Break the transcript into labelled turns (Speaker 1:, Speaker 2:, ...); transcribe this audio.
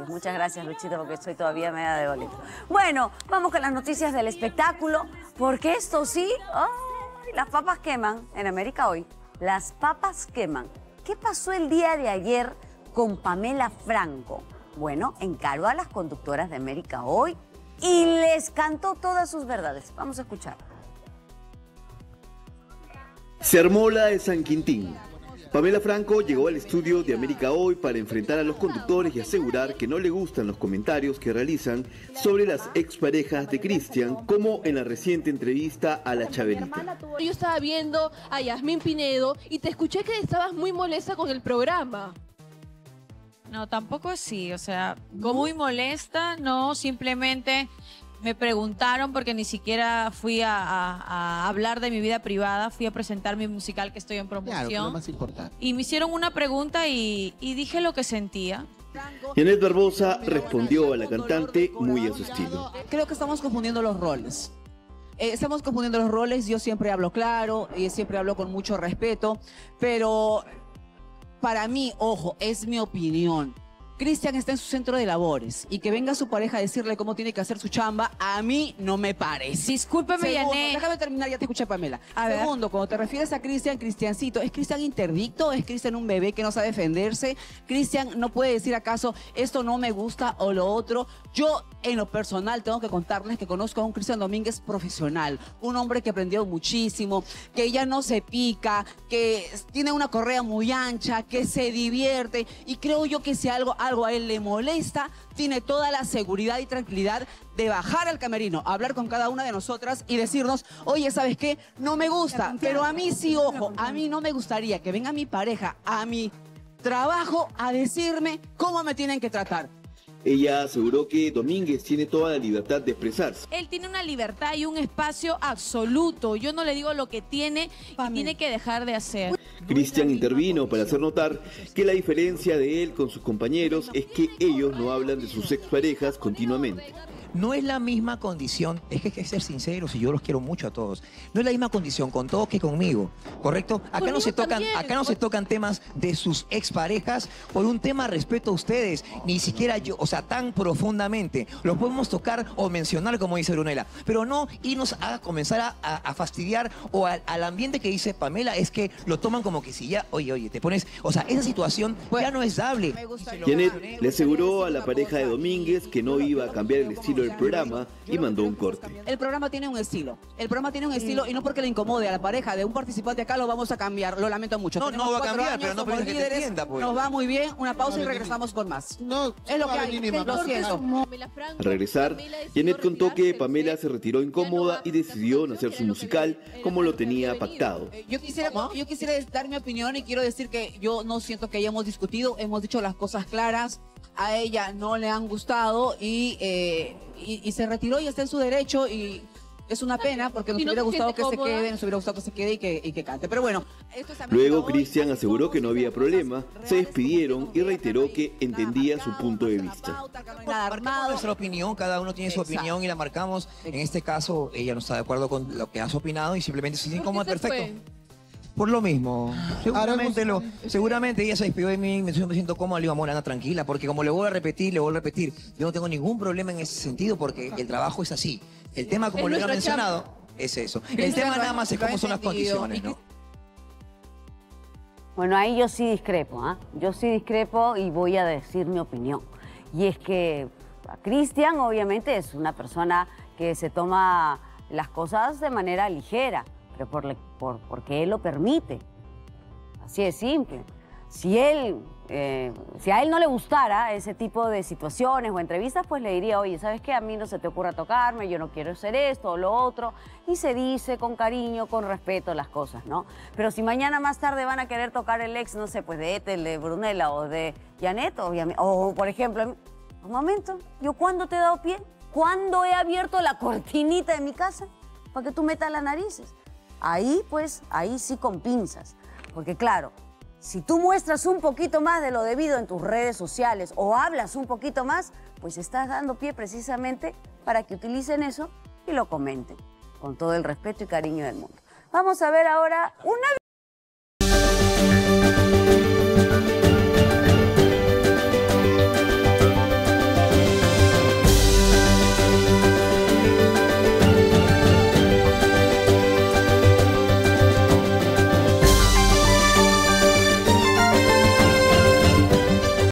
Speaker 1: Pues muchas gracias, Luchito, porque estoy todavía media de boleto. Bueno, vamos con las noticias del espectáculo, porque esto sí, las papas queman en América hoy. Las papas queman. ¿Qué pasó el día de ayer con Pamela Franco? Bueno, encaró a las conductoras de América hoy y les cantó todas sus verdades. Vamos a escuchar.
Speaker 2: Se de San Quintín. Pamela Franco llegó al estudio de América Hoy para enfrentar a los conductores y asegurar que no le gustan los comentarios que realizan sobre las exparejas de Cristian, como en la reciente entrevista a la Chabelita.
Speaker 3: Yo estaba viendo a Yasmín Pinedo y te escuché que estabas muy molesta con el programa.
Speaker 4: No, tampoco así, o sea, muy molesta, no, simplemente me preguntaron porque ni siquiera fui a, a- a hablar de mi vida privada, fui a presentar mi musical que estoy en promoción.
Speaker 5: Claro, que es lo más importante.
Speaker 4: Y me hicieron una pregunta y, y dije lo que sentía.
Speaker 2: Janet Barbosa respondió a la cantante muy a su estilo.
Speaker 6: Creo que estamos confundiendo los roles. Eh, estamos confundiendo los roles, yo siempre hablo claro, y siempre hablo con mucho respeto, pero para mí, ojo, es mi opinión. Cristian está en su centro de labores y que venga su pareja a decirle cómo tiene que hacer su chamba, a mí no me parece.
Speaker 4: Discúlpeme,
Speaker 6: Segundo,
Speaker 4: Yané.
Speaker 6: déjame terminar, ya te escuché, Pamela.
Speaker 4: A ver.
Speaker 6: Segundo, cuando te refieres a Cristian, Cristiancito, ¿es Cristian interdicto? ¿Es Cristian un bebé que no sabe defenderse? Cristian no puede decir acaso, esto no me gusta o lo otro. Yo, en lo personal, tengo que contarles que conozco a un Cristian Domínguez profesional, un hombre que aprendió muchísimo, que ya no se pica, que tiene una correa muy ancha, que se divierte y creo yo que si algo, algo a él le molesta, tiene toda la seguridad y tranquilidad de bajar al camerino, hablar con cada una de nosotras y decirnos, oye, ¿sabes qué? No me gusta, pero a mí sí, ojo, a mí no me gustaría que venga mi pareja a mi trabajo a decirme cómo me tienen que tratar.
Speaker 2: Ella aseguró que Domínguez tiene toda la libertad de expresarse.
Speaker 4: Él tiene una libertad y un espacio absoluto. Yo no le digo lo que tiene y tiene que dejar de hacer.
Speaker 2: Cristian intervino para hacer notar que la diferencia de él con sus compañeros es que ellos no hablan de sus exparejas continuamente.
Speaker 5: No es la misma condición, es que hay que ser sinceros y yo los quiero mucho a todos. No es la misma condición con todos que conmigo, ¿correcto? Acá no se tocan,
Speaker 3: también.
Speaker 5: acá no se tocan temas de sus exparejas por un tema respeto a ustedes, ni siquiera yo, o sea, tan profundamente. Los podemos tocar o mencionar como dice Brunella, pero no irnos a comenzar a, a- a fastidiar o al, al ambiente que dice Pamela es que lo toman como que si ya, oye, oye, te pones, o sea, esa situación ya no es dable.
Speaker 6: Me gustaría-
Speaker 2: Janet le aseguró a la pareja de Domínguez que no iba a cambiar el estilo del programa y mandó un corte.
Speaker 6: El programa tiene un estilo. El programa tiene un estilo y no porque le incomode a la pareja de un participante acá lo vamos a cambiar. Lo lamento mucho.
Speaker 5: No,
Speaker 6: Tenemos
Speaker 5: no va a cambiar,
Speaker 6: años,
Speaker 5: pero no permitas que te
Speaker 6: líderes,
Speaker 5: entienda, pues.
Speaker 6: Nos va muy bien. Una pausa y regresamos con más.
Speaker 7: No,
Speaker 6: Es lo que hay. Lo siento.
Speaker 2: Al regresar, Janet contó que Pamela se retiró incómoda y decidió no hacer su musical como lo tenía pactado.
Speaker 6: Eh, Yo quisiera, yo quisiera dar mi opinión y quiero decir que yo no siento que hayamos discutido, hemos dicho las cosas claras, a ella no le han gustado y, eh, y, y se retiró y está en su derecho y es una pena porque nos
Speaker 3: Si
Speaker 6: hubiera
Speaker 3: se
Speaker 6: gustado que se
Speaker 3: cómoda.
Speaker 6: quede, nos hubiera gustado que se quede y que, y que cante. Pero bueno, esto es
Speaker 2: Luego. Cristian aseguró que no había problema, se despidieron y reiteró que entendía su punto de vista.
Speaker 6: Nada
Speaker 5: Marcamos nuestra opinión, cada uno tiene su
Speaker 6: Exacto.
Speaker 5: opinión y la marcamos. En este caso, ella no está de acuerdo con lo que has opinado y simplemente se siente como perfecto. Por lo mismo. Seguramente, lo, seguramente ella se despidió de mí, me siento, me siento cómoda, le digo, amor, anda tranquila, porque como le voy a repetir, le voy a repetir, yo no tengo ningún problema en ese sentido porque el trabajo es así. El tema, como
Speaker 3: Es
Speaker 5: lo he
Speaker 3: nuestra
Speaker 5: mencionado, es eso. El tema nada más es cómo son las condiciones, ¿no?
Speaker 1: Bueno, ahí yo sí discrepo, ¿ah? Yo sí discrepo y voy a decir mi opinión. Y es que Cristian obviamente es una persona que se toma las cosas de manera ligera, por, por- porque él lo permite. Así de simple. Si él, eh, si a él no le gustara ese tipo de situaciones o entrevistas, pues le diría, oye, ¿sabes qué? A mí no se te ocurra tocarme, yo no quiero hacer esto o lo otro. Y se dice con cariño, con respeto las cosas, ¿no? Pero si mañana más tarde van a querer tocar el ex, no sé, pues de Ethel, de Brunella o de Janet, obviamente. O, por ejemplo, un momento, ¿yo cuándo te he dado pie? ¿Cuándo he abierto la cortinita de mi casa para que tú metas las narices? Ahí, pues, ahí sí con pinzas. Porque claro, si tú muestras un poquito más de lo debido en tus redes sociales o hablas un poquito más, pues estás dando pie precisamente para que utilicen eso y lo comenten. Con todo el respeto y cariño del mundo. Vamos a ver ahora una